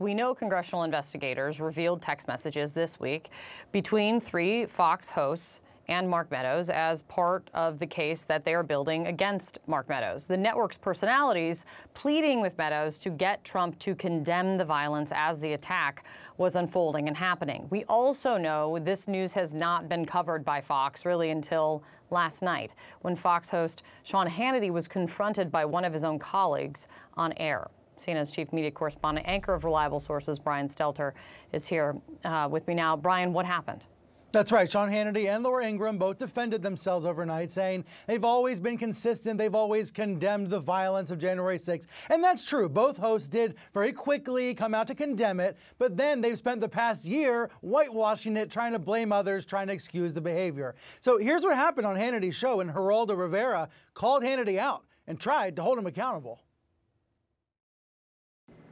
We know congressional investigators revealed text messages this week between three Fox hosts and Mark Meadows as part of the case that they are building against Mark Meadows. The network's personalities pleading with Meadows to get Trump to condemn the violence as the attack was unfolding and happening. We also know this news has not been covered by Fox really until last night when Fox host Sean Hannity was confronted by one of his own colleagues on air. CNN's chief media correspondent, anchor of reliable sources, Brian Stelter, is here uh, with me now. Brian, what happened? That's right. Sean Hannity and Laura Ingraham both defended themselves overnight, saying they've always been consistent. They've always condemned the violence of January 6th. And that's true. Both hosts did very quickly come out to condemn it, but then they've spent the past year whitewashing it, trying to blame others, trying to excuse the behavior. So here's what happened on Hannity's show, and Geraldo Rivera called Hannity out and tried to hold him accountable.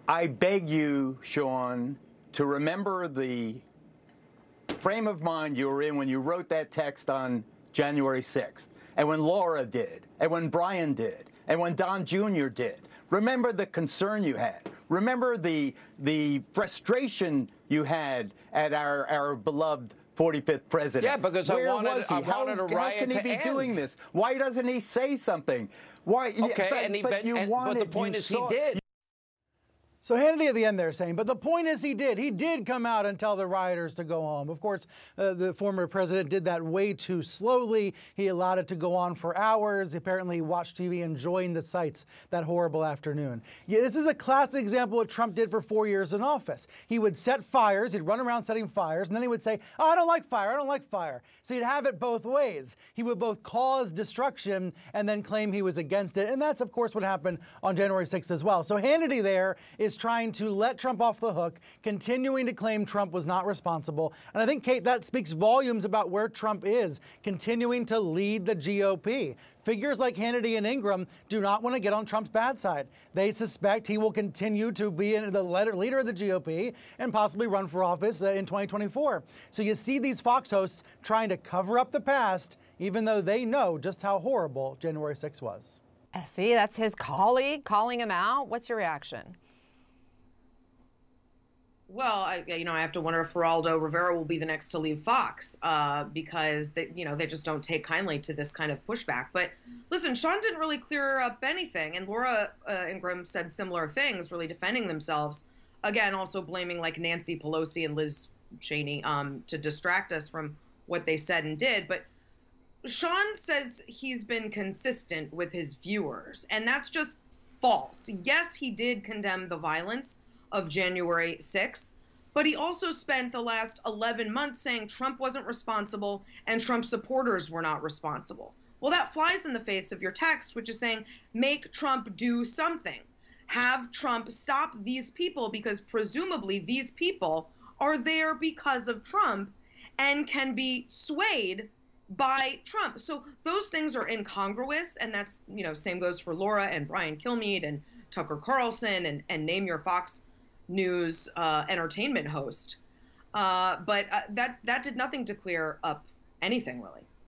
I beg you, Sean, to remember the frame of mind you were in when you wrote that text on January 6th, and when Laura did, and when Brian did, and when Don Jr. did. Remember the concern you had. Remember the the frustration you had at our, our beloved 45th president. Yeah, because Where I wanted? I wanted how, a riot how can he to be end. doing this? Why doesn't he say something? Why? Okay, but, and he, but but, you and, wanted, but the point is he did. So Hannity at the end there saying, but the point is he did. He did come out and tell the rioters to go home. Of course, uh, the former president did that way too slowly. He allowed it to go on for hours. Apparently, he watched TV enjoying the sights that horrible afternoon. Yeah, this is a classic example of what Trump did for four years in office. He would set fires. He'd run around setting fires, and then he would say, oh, I don't like fire. I don't like fire. So he'd have it both ways. He would both cause destruction and then claim he was against it. And that's, of course, what happened on January 6th as well. So Hannity there is trying to let Trump off the hook, continuing to claim Trump was not responsible. And I think, Kate, that speaks volumes about where Trump is, continuing to lead the GOP. Figures like Hannity and Ingraham do not want to get on Trump's bad side. They suspect he will continue to be the leader of the GOP and possibly run for office uh, in 2024. So you see these Fox hosts trying to cover up the past, even though they know just how horrible January 6 was. S.E., that's his colleague calling him out. What's your reaction? Well, I, you know, I have to wonder if Geraldo Rivera will be the next to leave Fox uh, because they, you know, they just don't take kindly to this kind of pushback. But listen, Sean didn't really clear up anything, and Laura uh, Ingraham said similar things, really defending themselves. Again, also blaming like Nancy Pelosi and Liz Cheney um, to distract us from what they said and did. But Sean says he's been consistent with his viewers, and that's just false. Yes, he did condemn the violence of January 6th. But he also spent the last 11 months saying Trump wasn't responsible and Trump supporters were not responsible. Well, that flies in the face of your text, which is saying make Trump do something. Have Trump stop these people because presumably these people are there because of Trump and can be swayed by Trump. So those things are incongruous. And that's, you know, same goes for Laura and Brian Kilmeade and Tucker Carlson and, and name your Fox News uh, entertainment host. Uh, but uh, that that did nothing to clear up anything really.